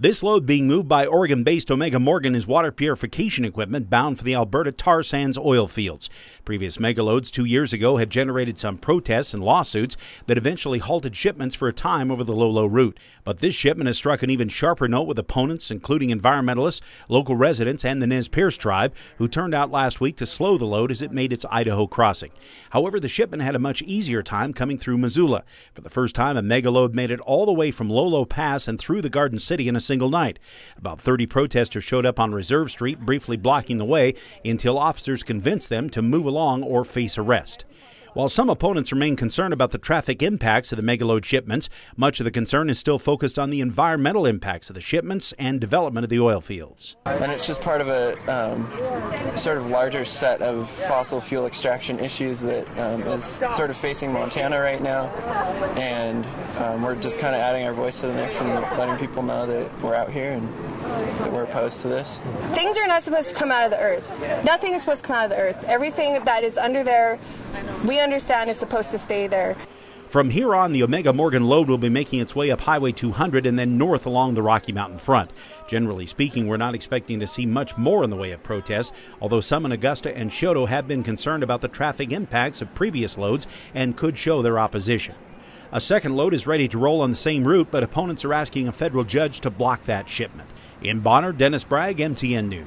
This load being moved by Oregon based Omega Morgan is water purification equipment bound for the Alberta tar sands oil fields. Previous megaloads two years ago had generated some protests and lawsuits that eventually halted shipments for a time over the Lolo route. But this shipment has struck an even sharper note with opponents, including environmentalists, local residents, and the Nez Perce tribe, who turned out last week to slow the load as it made its Idaho crossing. However, the shipment had a much easier time coming through Missoula. For the first time, a megaload made it all the way from Lolo Pass and through the Garden City in a single night. About 30 protesters showed up on Reserve Street, briefly blocking the way until officers convinced them to move along or face arrest. While some opponents remain concerned about the traffic impacts of the megaload shipments, much of the concern is still focused on the environmental impacts of the shipments and development of the oil fields. And it's just part of a um, sort of larger set of fossil fuel extraction issues that um, is sort of facing Montana right now. And um, we're just kind of adding our voice to the mix and letting people know that we're out here and that we're opposed to this. Things are not supposed to come out of the earth. Nothing is supposed to come out of the earth. Everything that is under there we understand it's supposed to stay there. From here on, the Omega Morgan load will be making its way up Highway 200 and then north along the Rocky Mountain front. Generally speaking, we're not expecting to see much more in the way of protests, although some in Augusta and Choteau have been concerned about the traffic impacts of previous loads and could show their opposition. A second load is ready to roll on the same route, but opponents are asking a federal judge to block that shipment. In Bonner, Dennis Bragg, MTN News.